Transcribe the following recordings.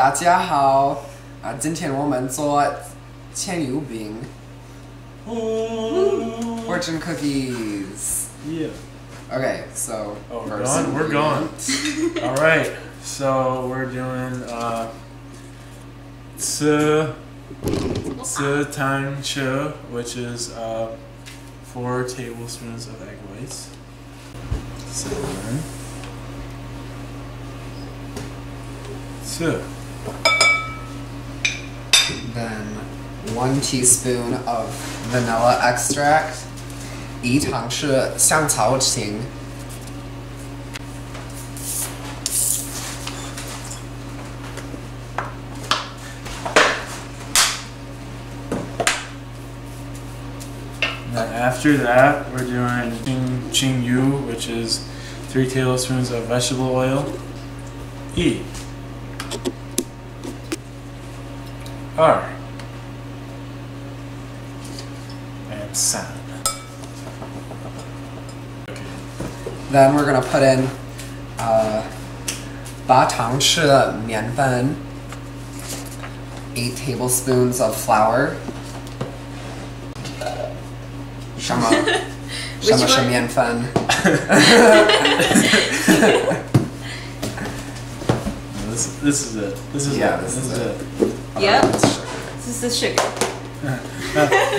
大家好，啊，今天我们做签语饼、oh. fortune cookies. Yeah. Okay, so oh, we're gone. We're gone. All right, so we're doing uh, tang chu, which is uh, four tablespoons of egg whites. Seven. Then one teaspoon of vanilla extract. 一汤匙香草精。And then after that, we're doing ching, ching yu, which is three tablespoons of vegetable oil. E. R. And san. Okay. Then we're gonna put in uh, 八汤匙面粉, eight tablespoons of flour. 什么？什么是面粉？ This, this is it. This is Yeah, it. this This, is is it. it. Yep. That's sugar. This is the sugar.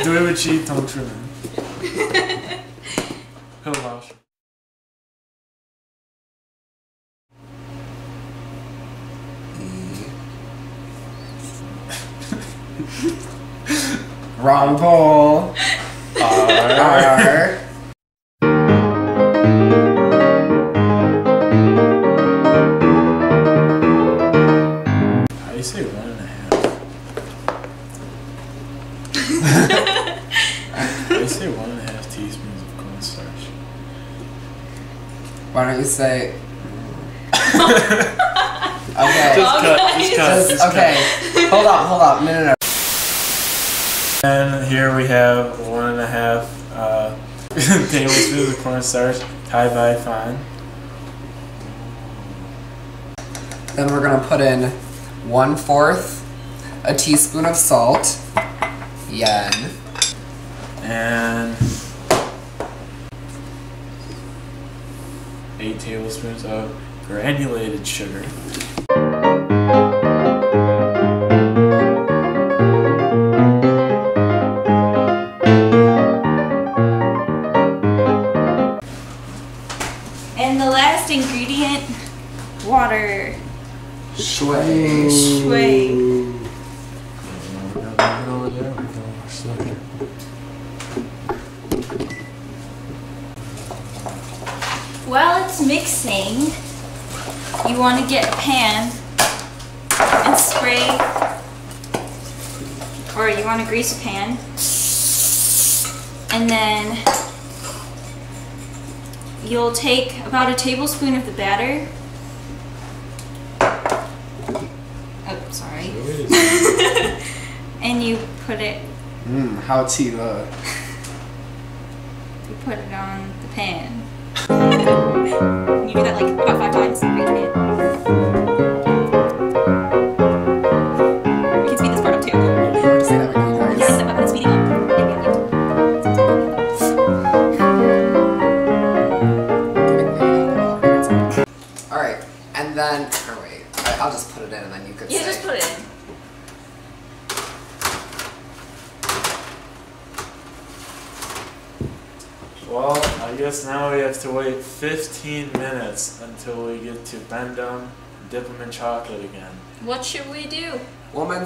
Dvojveći Tom čujem. Hello. Wrong pole. R. R. Why don't you say? okay. Just cut. Just cut. Just- okay. hold on. Hold on. No, no, no. And here we have one and a half uh, tablespoons of cornstarch. Thai by fine. Then we're gonna put in one fourth a teaspoon of salt. Yen. And eight tablespoons of granulated sugar. And the last ingredient, water. Shui. Shui. While it's mixing, you want to get a pan and spray, or you want to grease a pan, and then you'll take about a tablespoon of the batter. Oh, sorry. and you put it. Mmm, how to. Uh. you put it on the pan. you do that like about five times. Well, I guess now we have to wait 15 minutes until we get to bend them, dip them in chocolate again. What should we do? ومن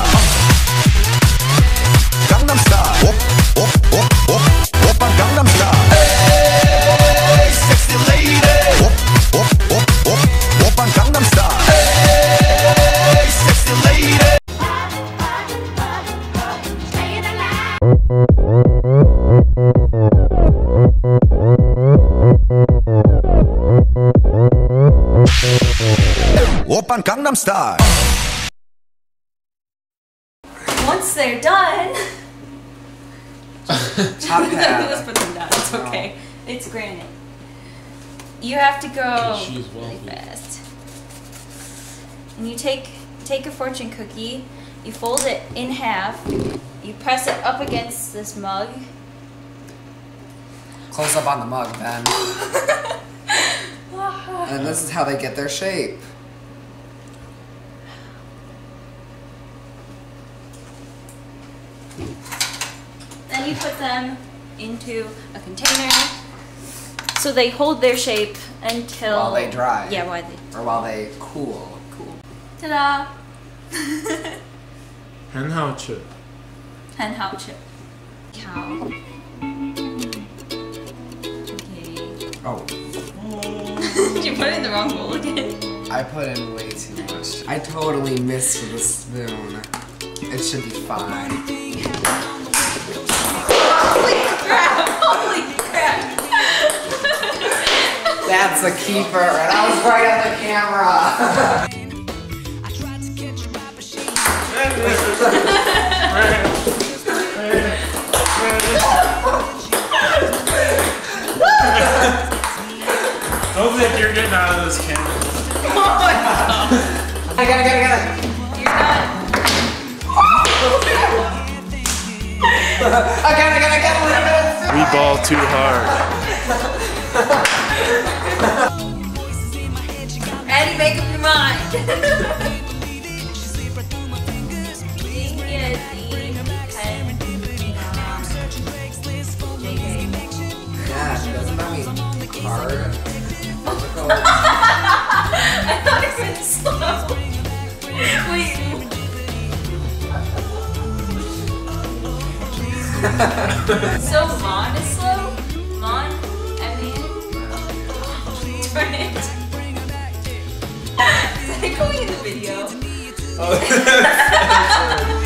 Once they're done. Top hat. Let's put them down. It's okay. It's granite. You have to go really fast. And you take take a fortune cookie. You fold it in half. You press it up against this mug. Close up on the mug, then. and this is how they get their shape. Then you put them into a container so they hold their shape until While they dry. Yeah, while they Or while they cool. cool. Ta-da! 很好吃。很好吃。好。Okay. Oh, you put it in the wrong bowl again. I put in way too much. I totally missed with the spoon. It should be fine. That's a keeper, and I was right on the camera. Don't think you're getting out of this camera. I gotta, gotta, gotta. You're done. I gotta, gotta, gotta, gotta. We ball too hard. Eddie, make up your mind. Ding it, ding, pen, JK. Yeah, doesn't that mean hard? I thought it went slow. Wait. so Mon different. Is it going in the video? Oh.